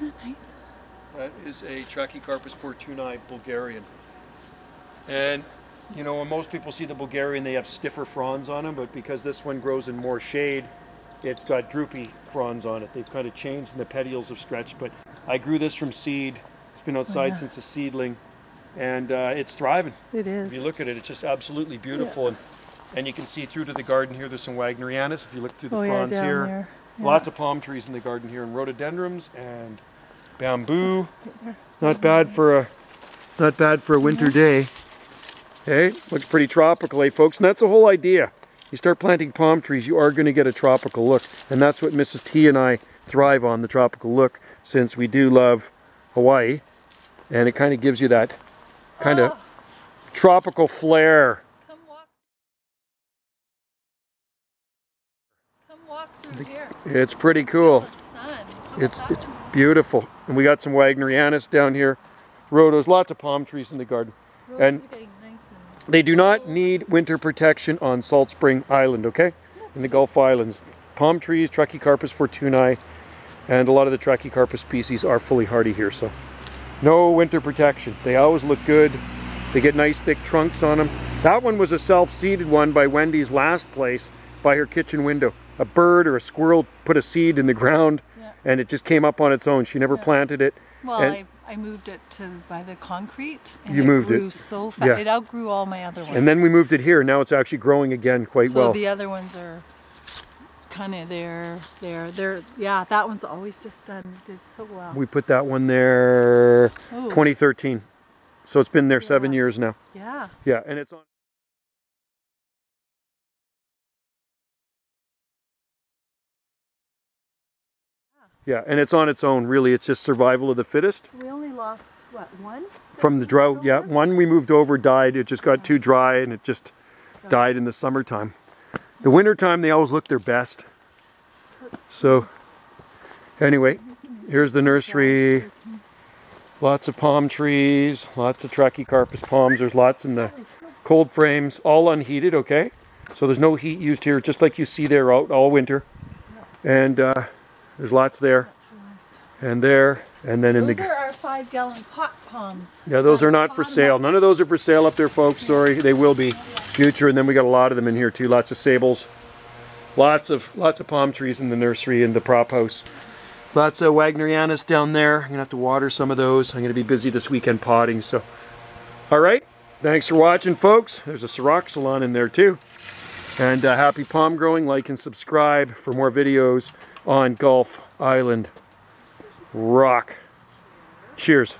Nice. That is a Trachycarpus fortunei Bulgarian. And, you know, when most people see the Bulgarian, they have stiffer fronds on them, but because this one grows in more shade, it's got droopy fronds on it. They've kind of changed and the petioles have stretched, but I grew this from seed. It's been outside yeah. since a seedling, and uh, it's thriving. It is. If you look at it, it's just absolutely beautiful. And, and you can see through to the garden here, there's some Wagnerianus. If you look through the oh yeah, fronds down here, there. Yeah. lots of palm trees in the garden here, and rhododendrons and bamboo. Not bad for a, not bad for a winter day. Hey, looks pretty tropical, eh, folks? And that's the whole idea. You start planting palm trees, you are going to get a tropical look, and that's what Mrs. T and I thrive on, the tropical look, since we do love Hawaii, and it kind of gives you that kind of tropical flair. It's pretty cool. The sun. How It's it's beautiful, and we got some Wagnerianus down here, rhodos, lots of palm trees in the garden. one? and- nice and- They do not need winter protection on Salt Spring Island, okay? In the Gulf Islands. Palm trees, Trachycarpus fortunei, and a lot of the Trachycarpus species are fully hardy here, so no winter protection. They always look good. They get nice thick trunks on them. That one was a self-seeded one by Wendy's last place by her kitchen window. A bird or a squirrel put a seed in the ground Yeah. and it just came up on its own. She never planted it. Well, And- I, I moved it to by the concrete. And You it moved it. grew so fast. Yeah. It outgrew all my other ones. And then we moved it here. Now it's actually growing again quite So well. So the other ones are kind of there, there, there. Yeah, that one's always just done did so well. We put that one there Ooh. 2013. So it's been there seven years now. Yeah. Yeah, and it's on. Yeah, and it's on its own, really. It's just survival of the fittest. We only lost what one? From the drought, yeah. One we moved over died. It just got too dry and it just died in the summertime. The wintertime, they always look their best. So, anyway, here's the nursery. Lots of palm trees, lots of Trachycarpus palms. There's lots in the cold frames, all unheated, okay? So there's no heat used here, just like you see there out all winter. And uh, there's lots there, and there, and then in Those the... are our five gallon pot palms. Yeah, those are not for sale. None of those are for sale up there, folks. Sorry, they will be future. And then we got a lot of them in here too. Lots of sables, lots of lots of palm trees in the nursery and the prop house. Lots of Wagnerianus down there. I'm gonna have to water some of those. I'm gonna be busy this weekend potting. So, all right. Thanks for watching, folks. There's a Ciroc salon in there too. And uh, happy palm growing. Like and subscribe for more videos on Gulf Island Rock. Cheers.